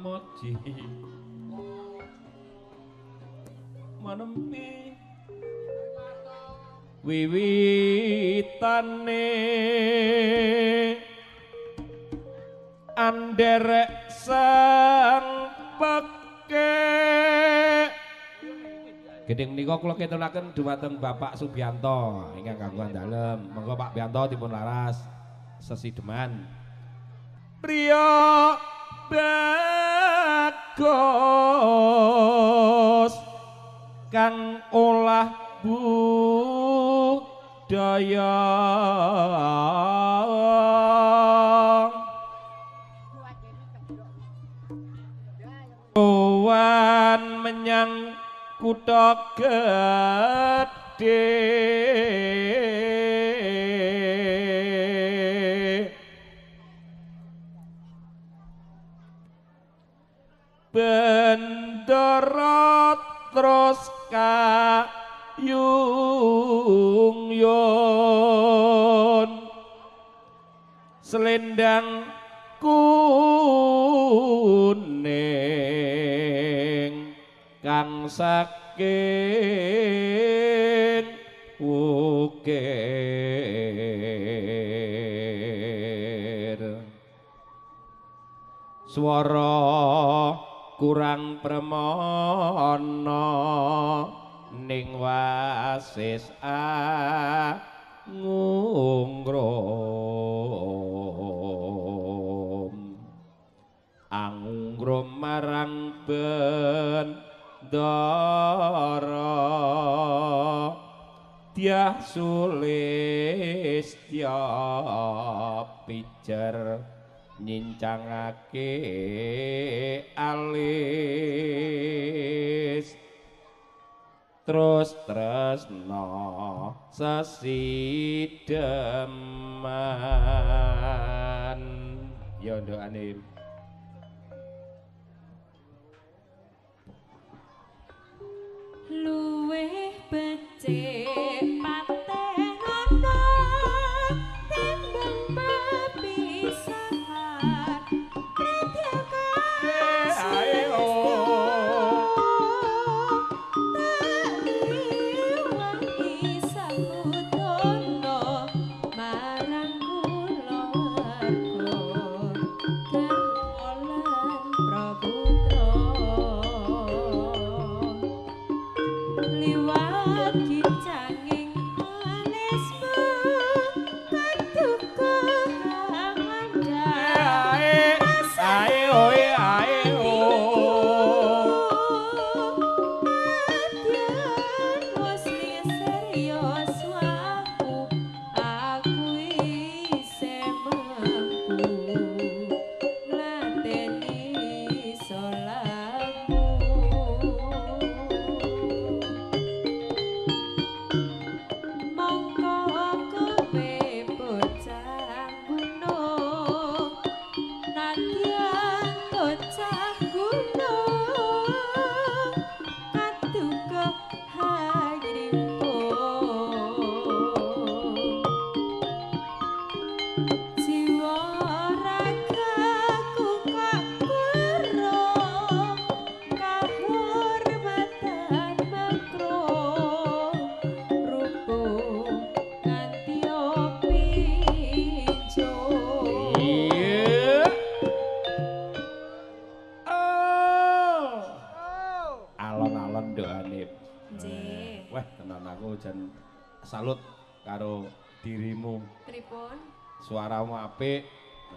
moji. Manempi. Wiwitane. Anderek sang peke. Gedeng nika kula ketulaken dumateng Bapak Subianto. Ingkang gangguan dalem. Monggo Pak Bianto dipun laras. Sesideman. Priya bagus kang olah budaya. Tuhan menyang kutha gedhe bendera terus kayung yun selendang kuning kang saking ukir swara kurang premana ning wasis angungrum angungrum marang bendara tiah sulis pijar nyincangake alis. Terus tresno sesideman ya ndokane. Luwih becik apik.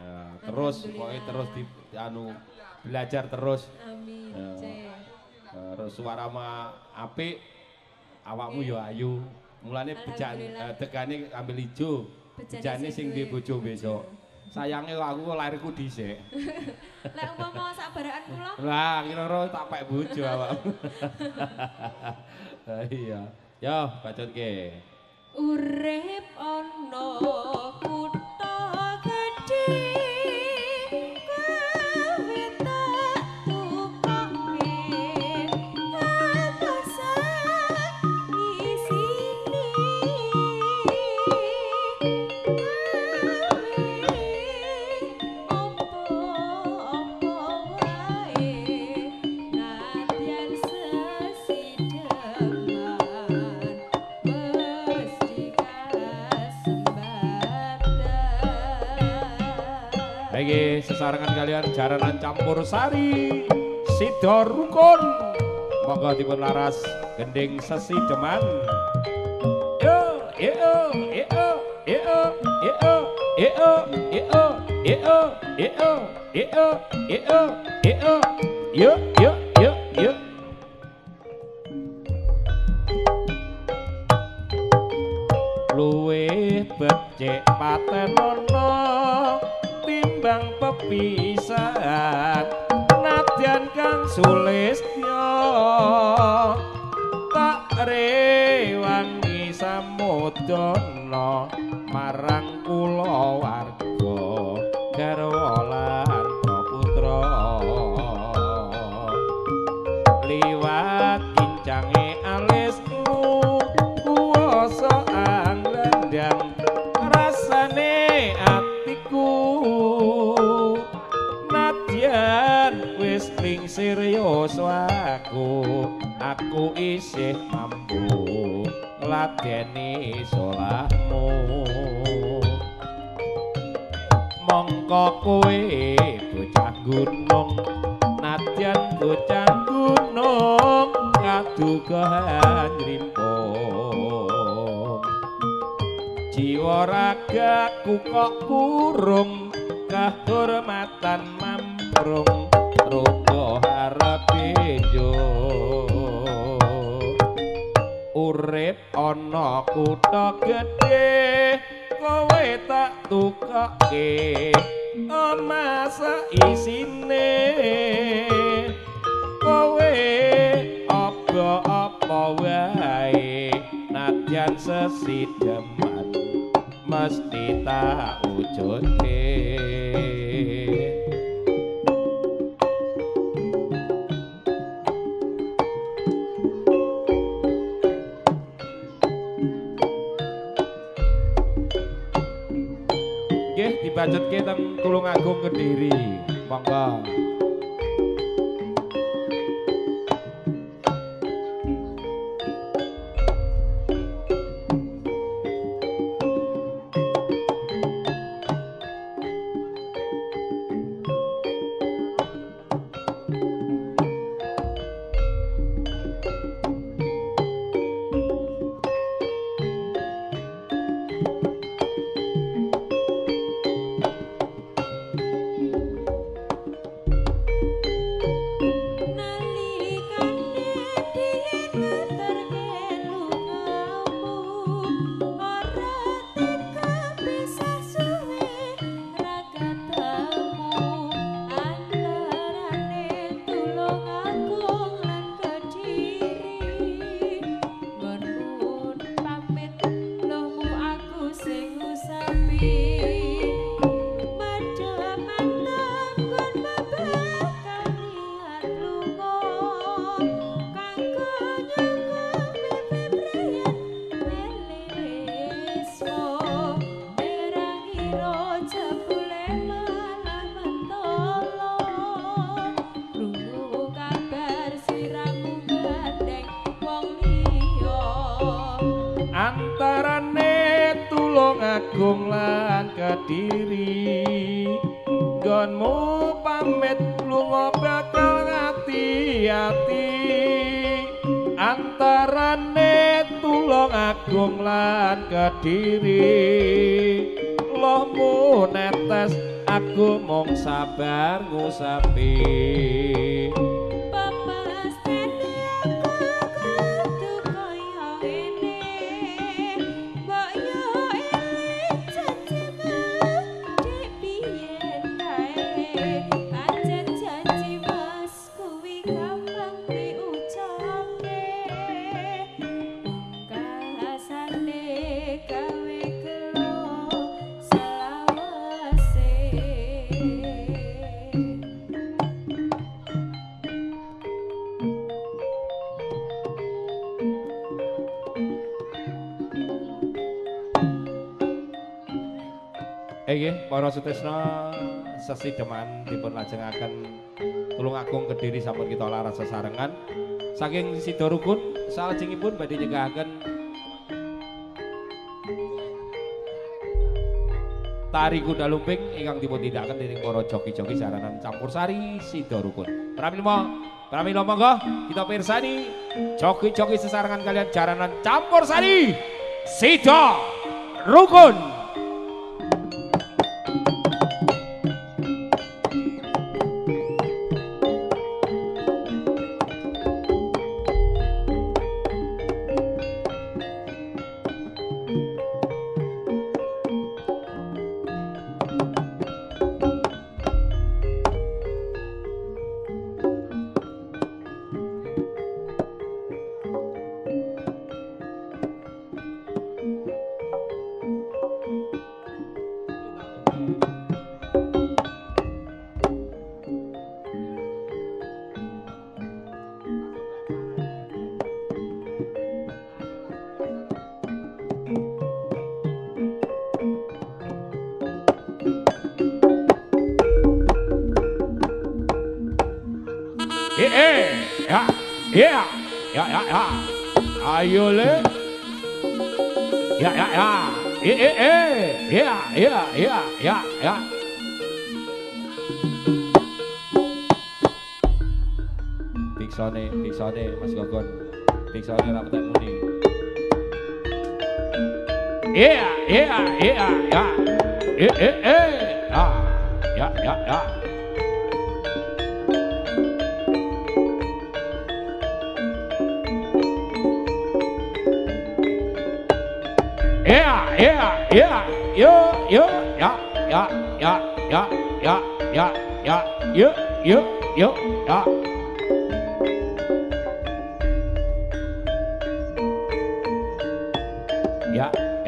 Nah, terus pokoknya terus di anu belajar terus. amin Ya. Cih. Terus suaramu apik. Awakmu ya ayu. Mulane bejak Alhamdulillah. eh, tegane ambil ijo. Bejane sing duwe bojo besok. Sayange aku lahirku dhisik. lek umpama sak barakan kula Lah, kira-kira tak pek bojo awakmu. Ah, iya. Yo, bacotke. urip ana kutha Iki sesarengan kalian jaranan campur sari Sidor rukun Monggo dipun laras gending sesi deman Yo yo yo yo yo yo yo yo yo yo yo yo yo yo yo yo patenono pepisahan nadyan kang sulistya Tulungagung lan Kediri. Lohmu netes aku mung sabar ngusapi Pono Sutisno sesi deman dipun lajengaken tulung agung Kediri sampun kita olah rasa sesarengan. Saking sida rukun salajengipun badhe nyegahaken tari kuda lumping ingang dipun tindakan dening poro joki-joki saranan campursari sida rukun. Pramila pramila monggo kita pirsani joki-joki sesarengan kalian jaranan campursari dorukun rukun. Ay, ole.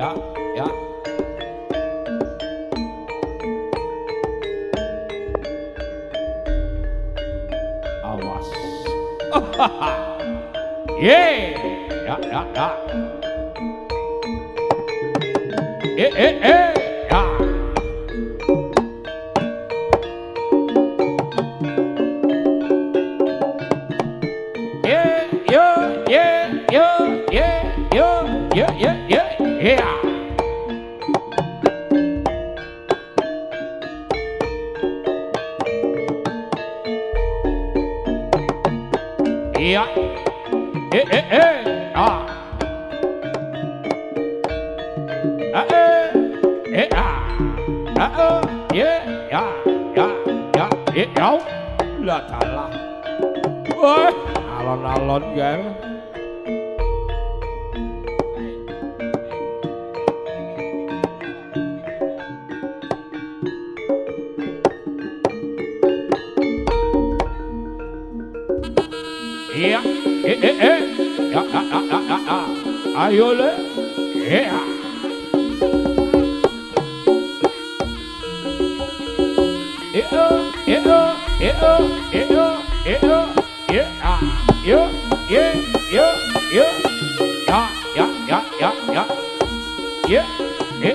Ja, ja. Awas. yeah. Ja, ja, ja. Eh, eh, eh.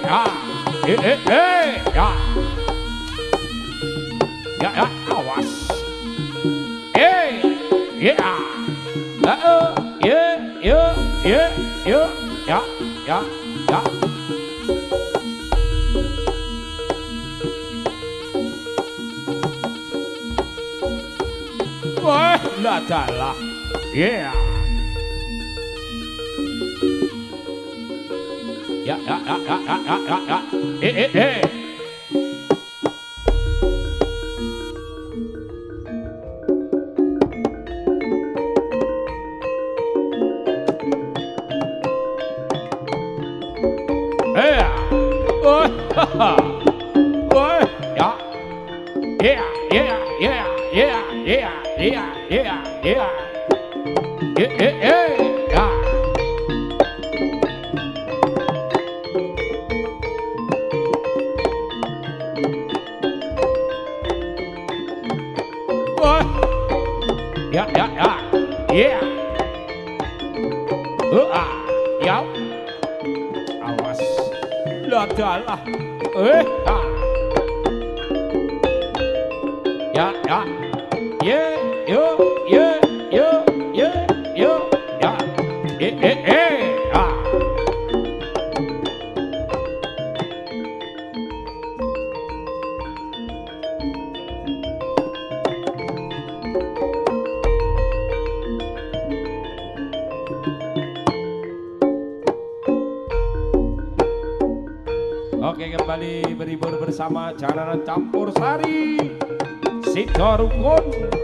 ja, ja, eh ja, ja, ya ja, ja, ja, ja, ja, ja, ja, ja, ja, ja, ja, ja, ja, ja, ja, ja, ja, ja, ja, Ja, ja, ja, kembali berhibur bersama jalanan campur sari. Sidorukun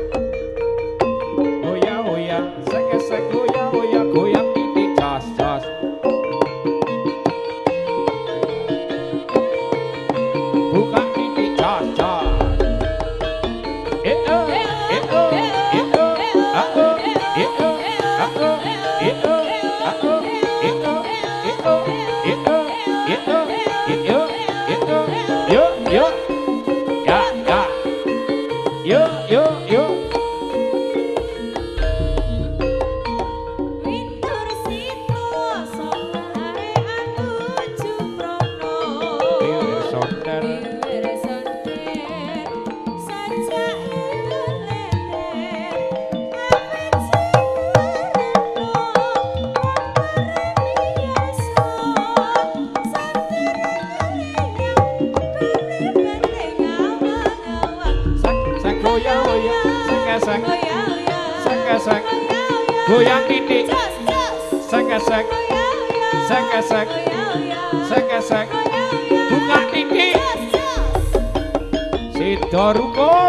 तो रुको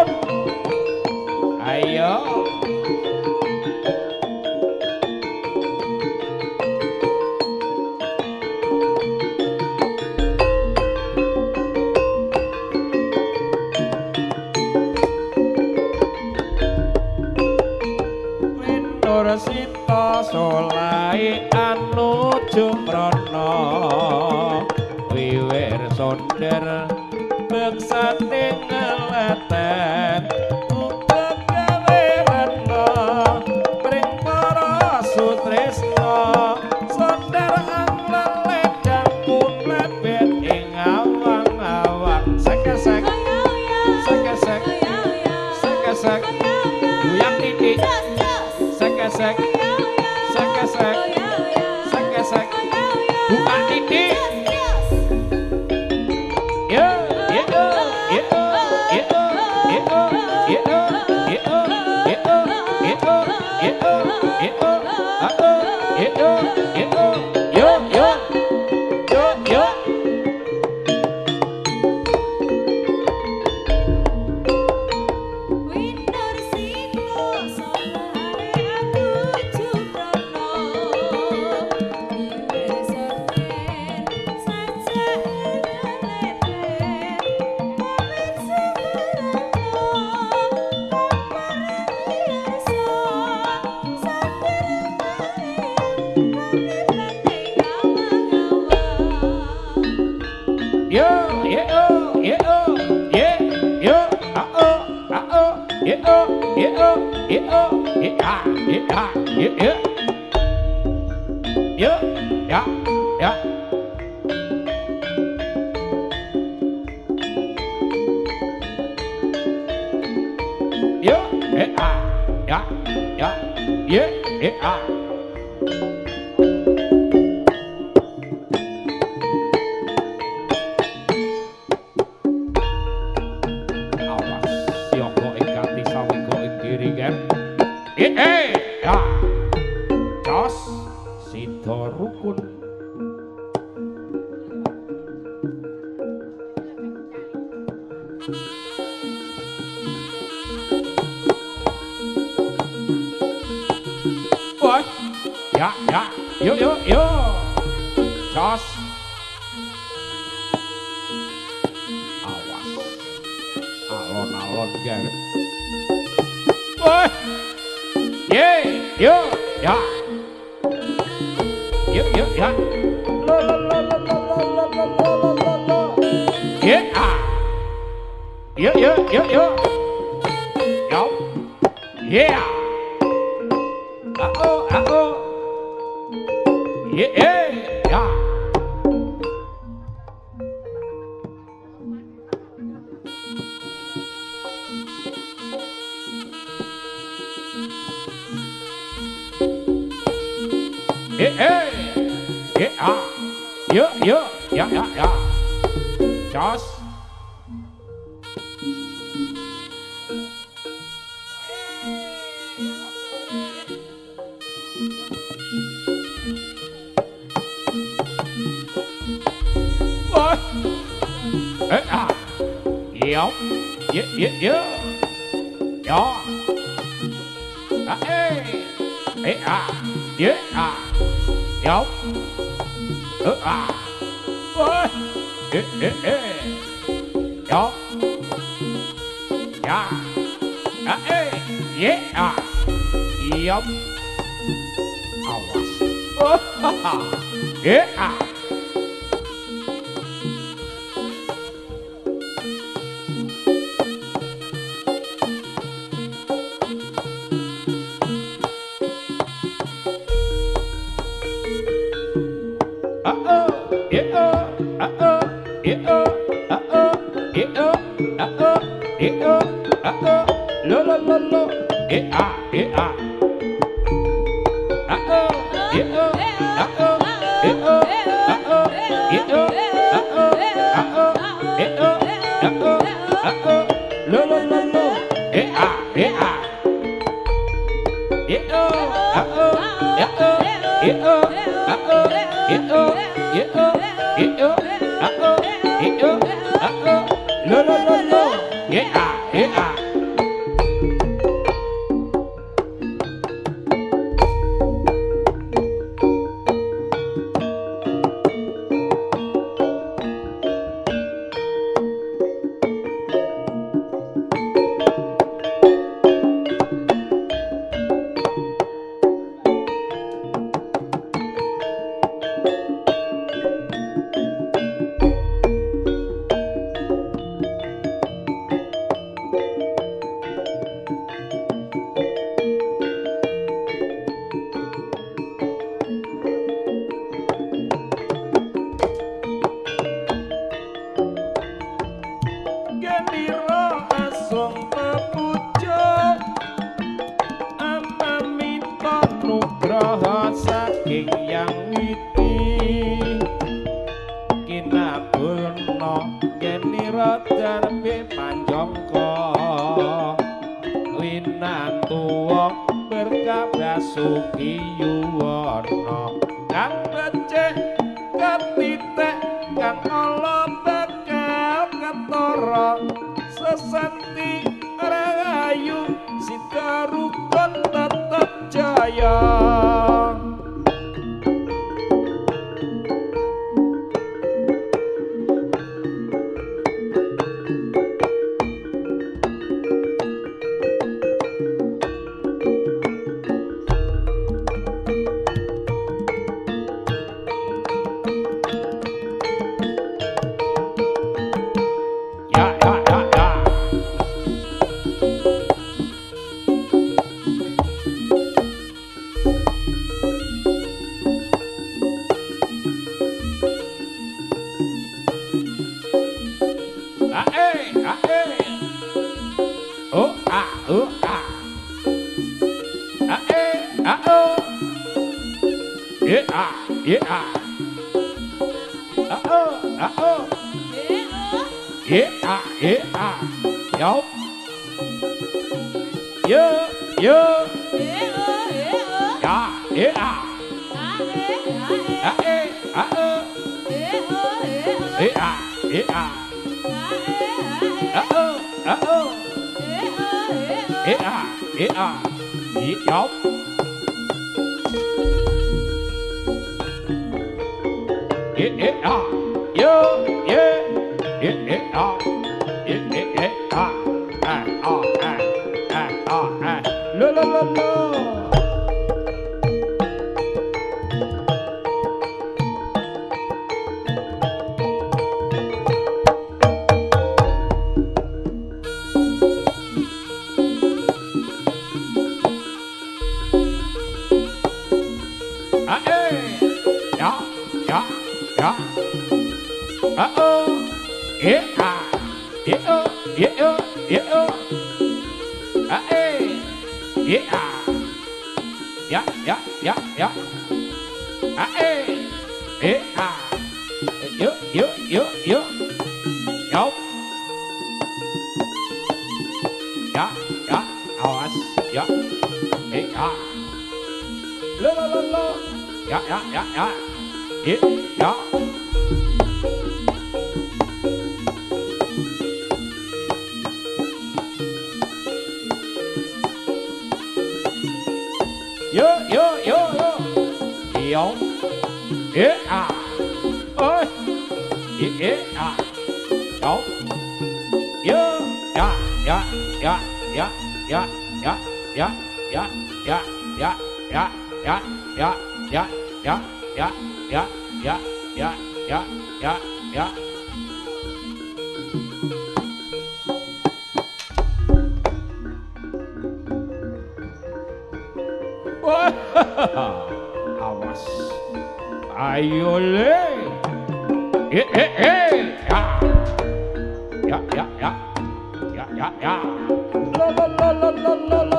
yeah, yeah. Yo. Yeah. Uh oh, uh oh. Yeah, yeah. yeah. Hey, hey, yeah, yeah, yeah, yeah, yeah, yeah. Just Yo, ye, ye, ye. Yo. Ah, eh. Eh, ah. Ye, ah. Yo. Uh, ah. Ôi. Eh, eh, eh. Yo. Ya. Ah, eh. Ye, ah. Yo. Awas. Oh, ha, ha. Ye, ah. Lo, lo, lo, lo, yeah-ah, yeah-ah. Winantuwa berkabasuki yuwana Kang becik katitek kang ala bakal ketara sesanti rahayu sidarukun tetep jaya ah. Yeah, yo. Yeah, yeah, ah. Yo, yeah. Yeah, yeah, ah. Yeah, yeah, yeah, ah. Ah, ah, ah. Ah, ah, ah. Lo, lo, lo, Ya, ya, ya, ya. Eh. Eh, ah. Yo, yo, yo, yo. Yo. Ya, ya. Awas. Ya. Eh, ah. Lo, lo, lo, lo. Ya, ya, ya, ya. Eh, ja, ja, ja, ja, ja, ja, ja, ja, ja, ja, ja, ja, ja, ja. Awas, ayo le, eh eh eh, ya, ya ya ya, ya ya ya, la la la la la la.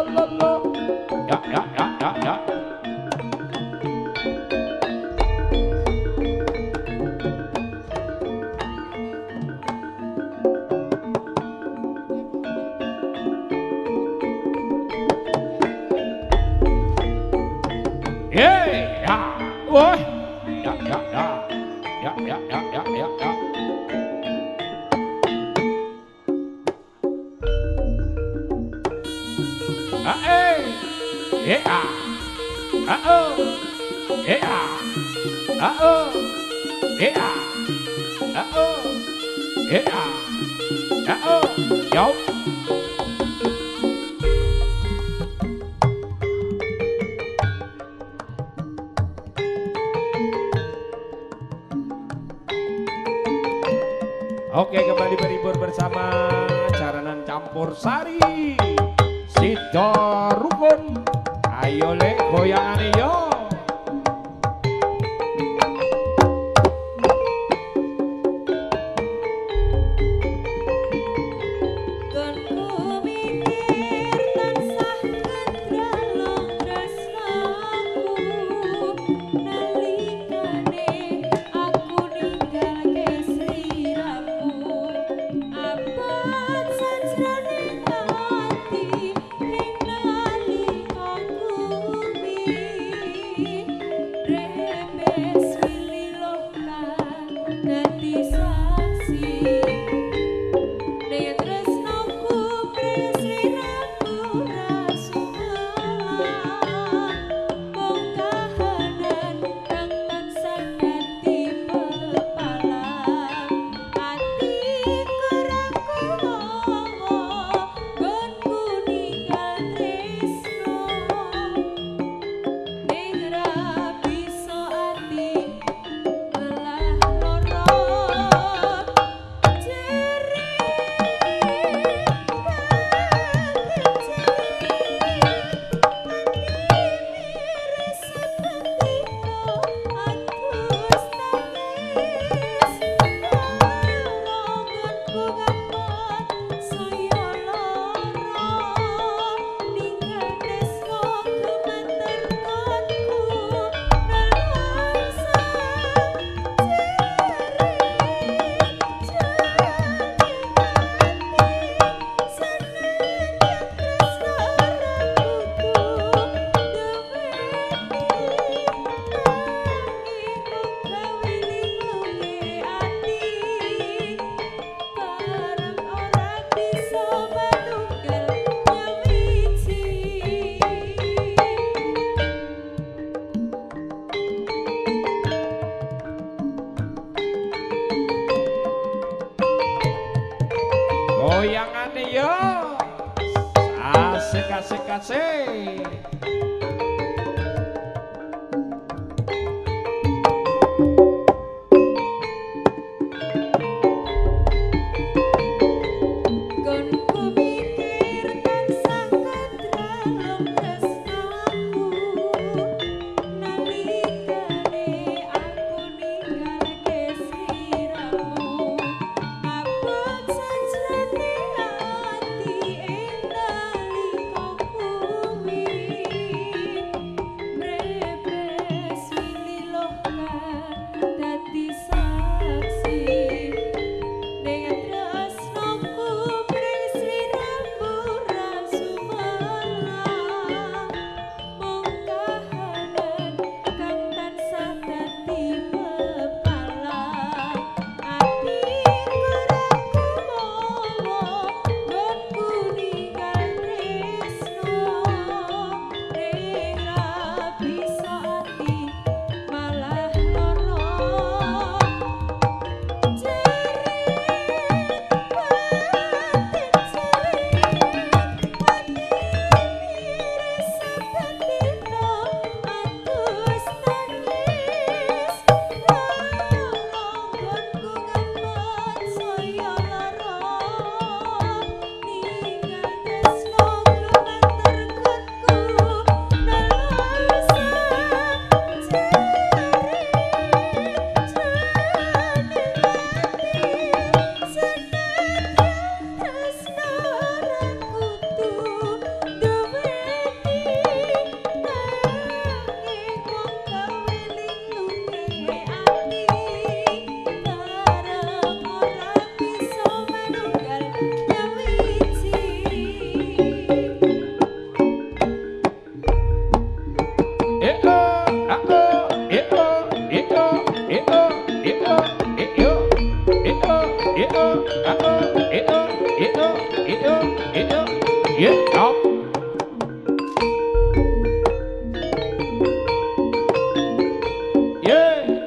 Voy a yo.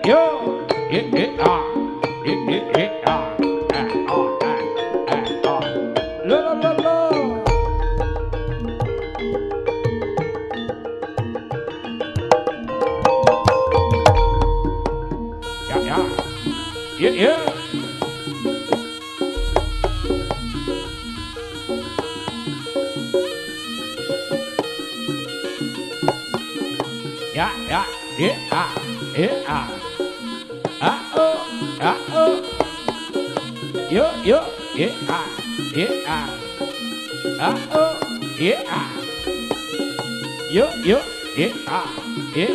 yo, eh, eh, ah. Ya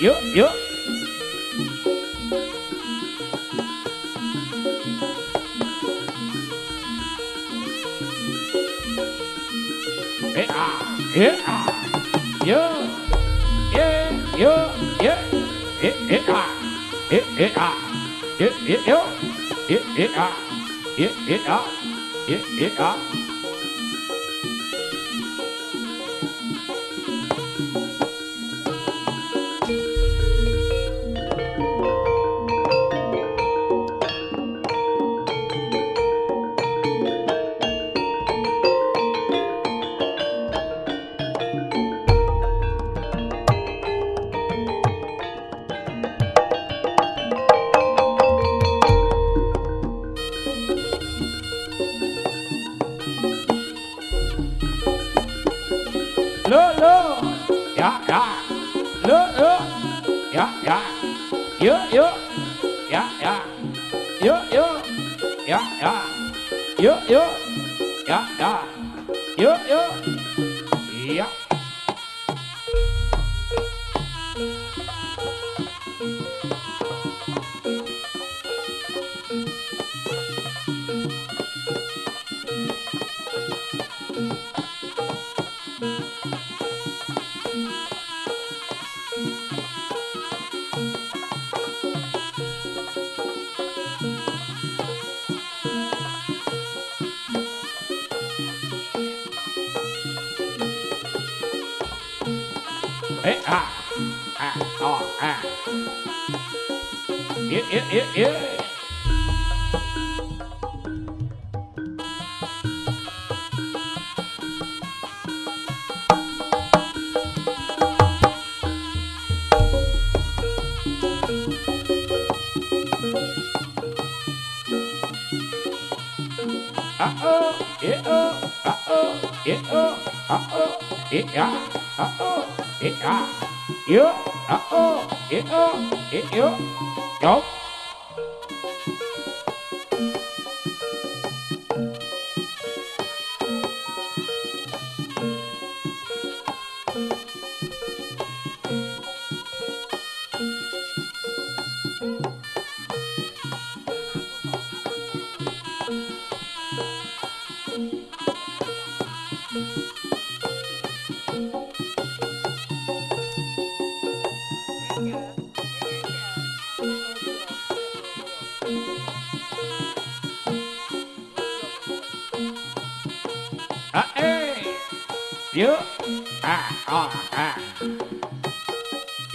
ya yo eh ah eh ah yo. Yeah yo yeah eh eh ah eh eh ah eh eh yo. Eh eh ah eh eh ah eh eh ah yo ah oh yeah oh yeah yo yo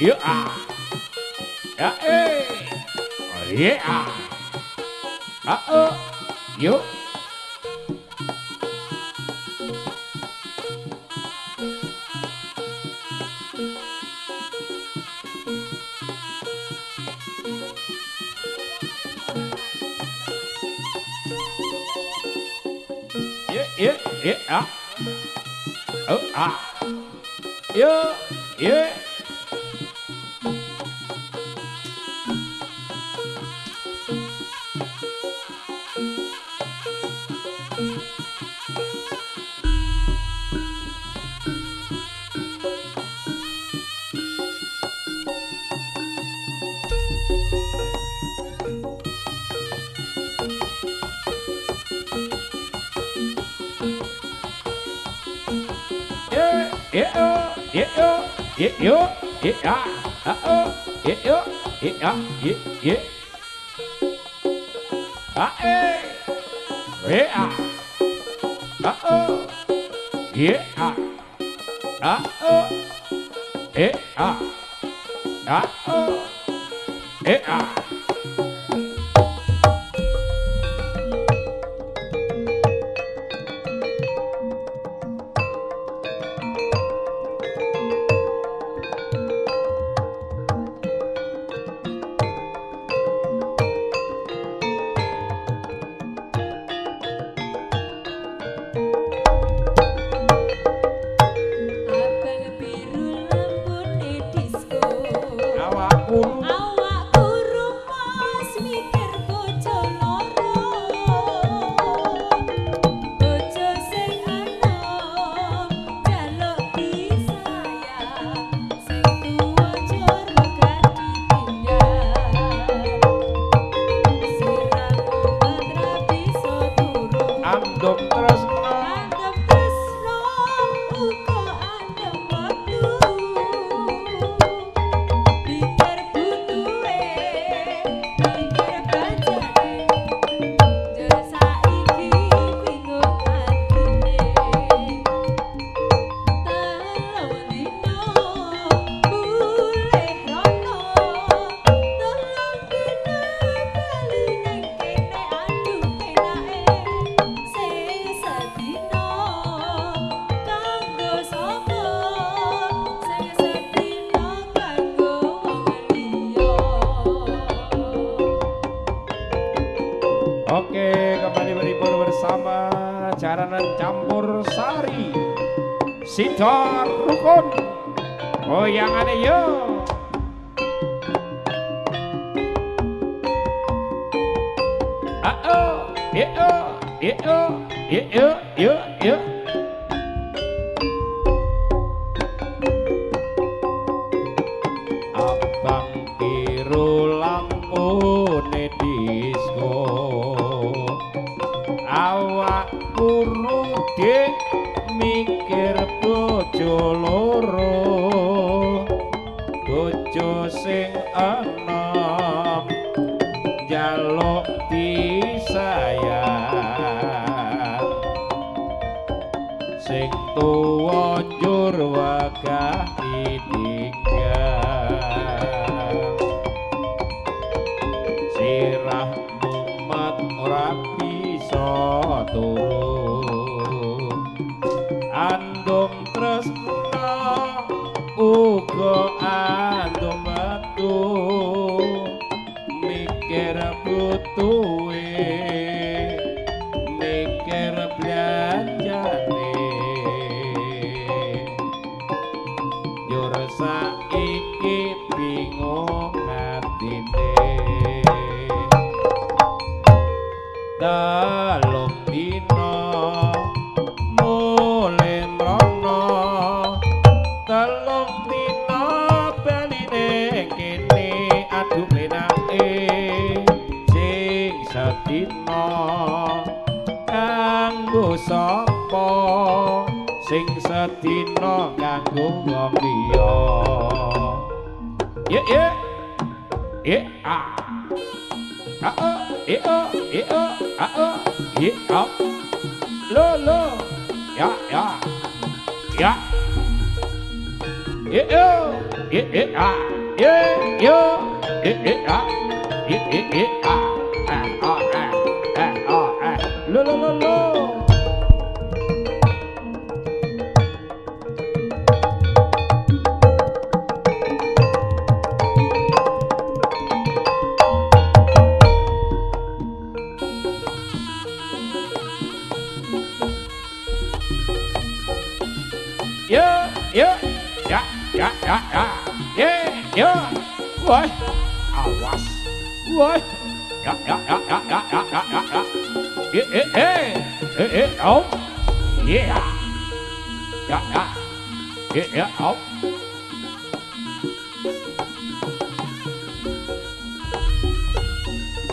yo ah ya eh oh yeah ah ah oh yo yeah yeah yeah ah oh ah yeah, Bye. Ya ya ya ye yo woi awas woi ya ya ya ya ya ya ya ya ya eh eh eh eh eh oh yeah ya ya eh eh oh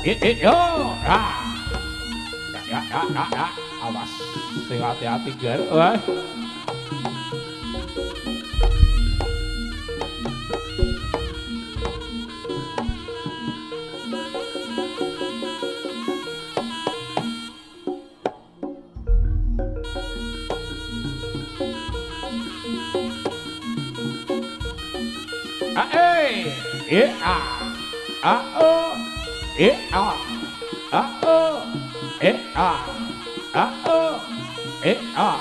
eh eh yo ah ya ya ya ya awas sing hati-hati gar woi ah oh eh ah a o e a. A o e ah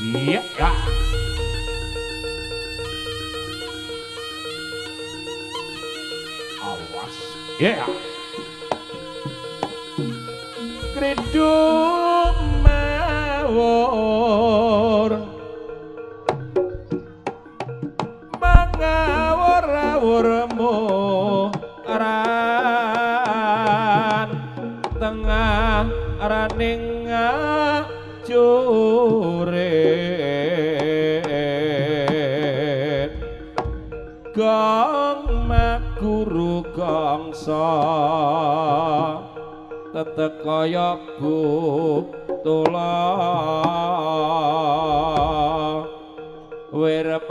e a awas yeah. tengah raning curit gong maguru gongso tetek koyok bu tulang wera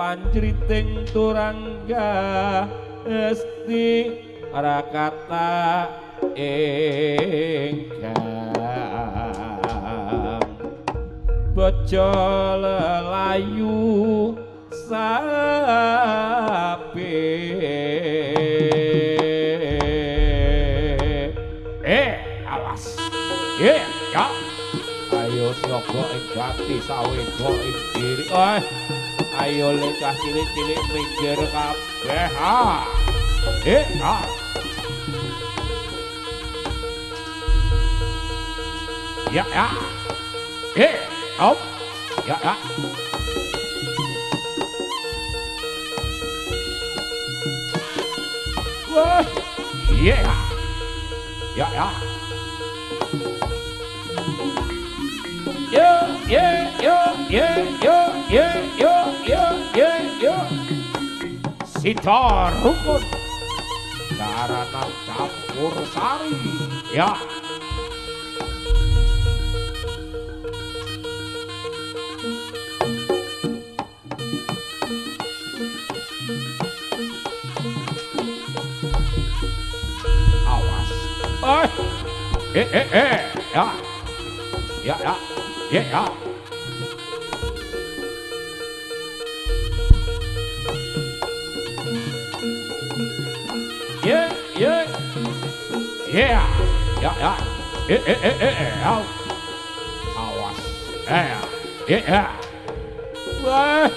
turangga esti rakatak ingkang bojo lelayu sapi. Eh awas eh ya. Ayo siaga ing gati sawega ing diri. Eh ayo lekah cilik-cilik minggir kabeh. Ha. Eh ha ya eh op. Ya ya wah yeah. Ya ya yo yeah yo yeah yo yeah yo yo yeah yo sitar rukun. Sarana campur sari ya oh eh eh eh ya ya ya ya ya yeah yeah yeah ya ya eh eh eh eh eh au. awas eh ya ya wah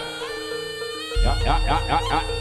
ya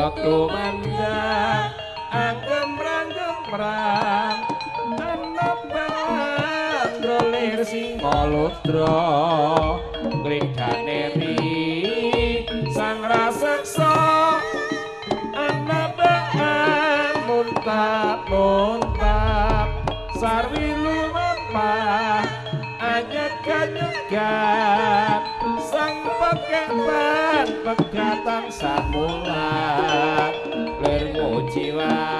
Ya tumanda anggem ranggem prang ana bang rolir sing maludra gregane pegatan samulat lir mujiwat